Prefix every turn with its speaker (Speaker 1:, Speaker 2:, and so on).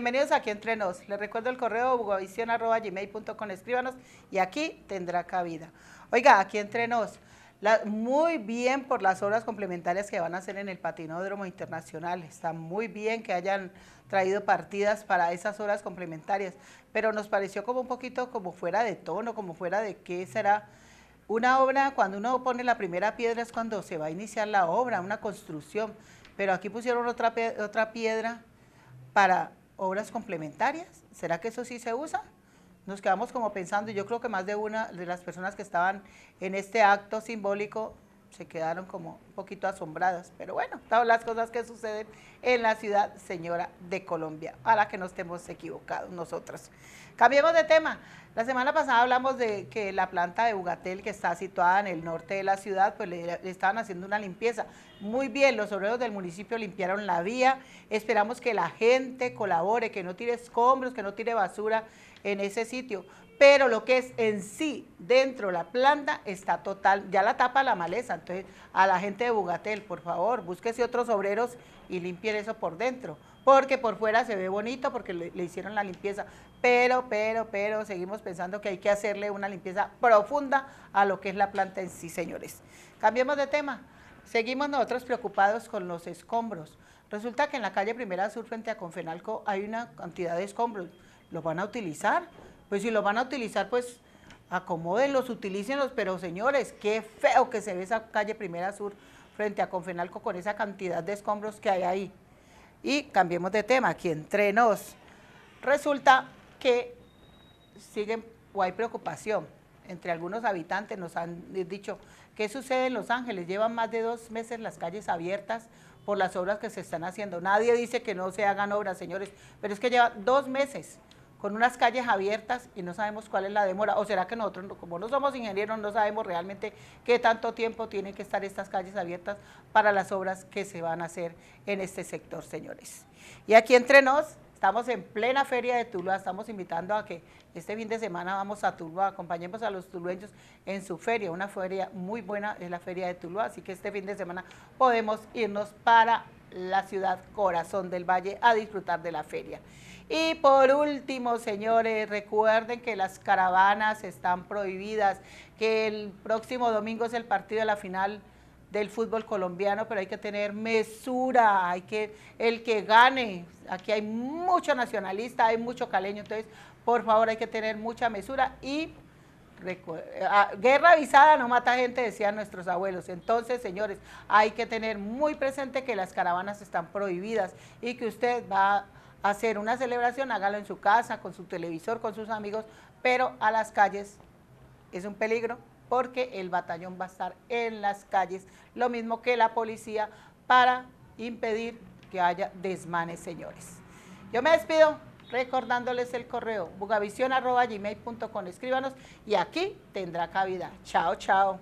Speaker 1: Bienvenidos aquí entre nos. Les recuerdo el correo bugavisión.gmail.com, escríbanos y aquí tendrá cabida. Oiga, aquí entre nos, muy bien por las obras complementarias que van a hacer en el patinódromo internacional. Está muy bien que hayan traído partidas para esas obras complementarias, pero nos pareció como un poquito como fuera de tono, como fuera de qué será. Una obra, cuando uno pone la primera piedra es cuando se va a iniciar la obra, una construcción, pero aquí pusieron otra, otra piedra para obras complementarias. ¿Será que eso sí se usa? Nos quedamos como pensando, y yo creo que más de una de las personas que estaban en este acto simbólico se quedaron como un poquito asombradas. Pero bueno, todas las cosas que suceden en la ciudad, señora de Colombia, para que no estemos equivocados nosotros. Cambiemos de tema. La semana pasada hablamos de que la planta de Bugatel, que está situada en el norte de la ciudad, pues le, estaban haciendo una limpieza. Muy bien, los obreros del municipio limpiaron la vía. Esperamos que la gente colabore, que no tire escombros, que no tire basura en ese sitio. Pero lo que es en sí, dentro de la planta, está total, ya la tapa la maleza. Entonces, a la gente de Bugatel, por favor, búsquese otros obreros y limpien eso por dentro porque por fuera se ve bonito, porque le, hicieron la limpieza, pero, pero, pero seguimos pensando que hay que hacerle una limpieza profunda a lo que es la planta en sí, señores. Cambiemos de tema. Seguimos nosotros preocupados con los escombros. Resulta que en la calle Primera Sur frente a Confenalco hay una cantidad de escombros. ¿Los van a utilizar? Pues si los van a utilizar, pues acomódenlos, utilícenlos, pero señores, qué feo que se ve esa calle Primera Sur frente a Confenalco con esa cantidad de escombros que hay ahí. Y cambiemos de tema, aquí entre nos. Resulta que siguen o hay preocupación entre algunos habitantes, nos han dicho, ¿qué sucede en Los Ángeles? Llevan más de dos meses las calles abiertas por las obras que se están haciendo. Nadie dice que no se hagan obras, señores, pero es que lleva dos meses con unas calles abiertas y no sabemos cuál es la demora. ¿O será que nosotros, como no somos ingenieros, no sabemos realmente qué tanto tiempo tienen que estar estas calles abiertas para las obras que se van a hacer en este sector, señores? Y aquí entre nos, estamos en plena feria de Tuluá, estamos invitando a que este fin de semana vamos a Tuluá, acompañemos a los tulueños en su feria, una feria muy buena, es la feria de Tuluá, así que este fin de semana podemos irnos para la ciudad corazón del valle a disfrutar de la feria. Y por último, señores, recuerden que las caravanas están prohibidas, que el próximo domingo es el partido de la final del fútbol colombiano, pero hay que tener mesura, hay que, el que gane, aquí hay mucho nacionalista, hay mucho caleño, entonces, por favor, hay que tener mucha mesura y ah, guerra avisada no mata gente, decían nuestros abuelos. Entonces, señores, hay que tener muy presente que las caravanas están prohibidas y que usted va hacer una celebración, hágalo en su casa, con su televisor, con sus amigos, pero a las calles es un peligro porque el batallón va a estar en las calles, lo mismo que la policía, para impedir que haya desmanes, señores. Yo me despido recordándoles el correo bugavisión.gmail.com, escríbanos y aquí tendrá cabida. Chao, chao.